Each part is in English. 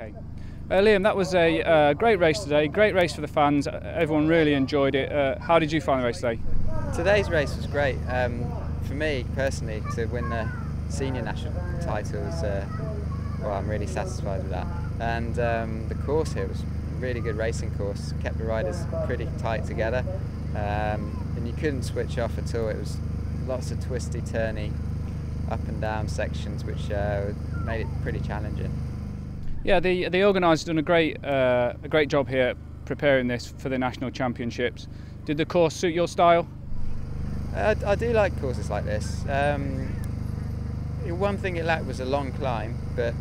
Okay. Uh, Liam, that was a uh, great race today. Great race for the fans. Everyone really enjoyed it. Uh, how did you find the race today? Today's race was great. Um, for me personally, to win the senior national title uh, well, I'm really satisfied with that. And um, the course here was a really good racing course. Kept the riders pretty tight together, um, and you couldn't switch off at all. It was lots of twisty, turny, up and down sections, which uh, made it pretty challenging. Yeah, the the organisers done a great uh, a great job here preparing this for the national championships. Did the course suit your style? I, I do like courses like this. Um, one thing it lacked was a long climb, but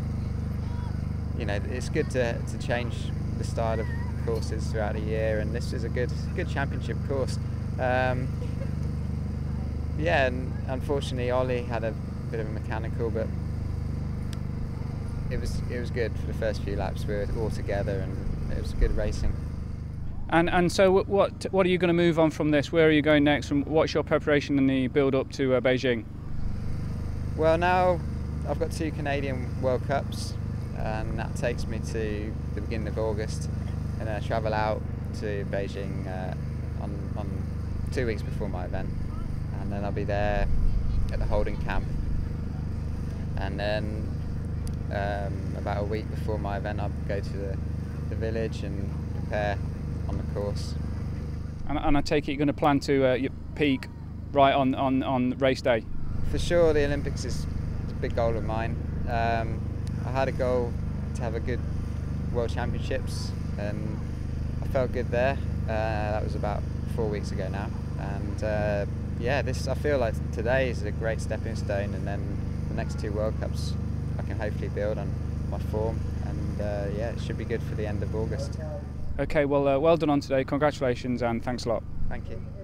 you know it's good to, to change the style of courses throughout the year, and this is a good good championship course. Um, yeah, and unfortunately Ollie had a bit of a mechanical, but it was it was good for the first few laps. We were all together, and it was good racing. And and so what what are you going to move on from this? Where are you going next? And what's your preparation in the build up to uh, Beijing? Well, now I've got two Canadian World Cups, and that takes me to the beginning of August, and then I travel out to Beijing uh, on on two weeks before my event, and then I'll be there at the holding camp, and then um, about a week before my event, I'll go to the, the village and prepare on the course. And, and I take it you're going to plan to uh, your peak right on, on, on race day. For sure, the Olympics is a big goal of mine. Um, I had a goal to have a good World Championships, and I felt good there. Uh, that was about four weeks ago now, and uh, yeah, this I feel like today is a great stepping stone, and then the next two World Cups I can hopefully build on my form, and uh, yeah, it should be good for the end of August. Okay, well, uh, well done on today. Congratulations and thanks a lot. Thank you.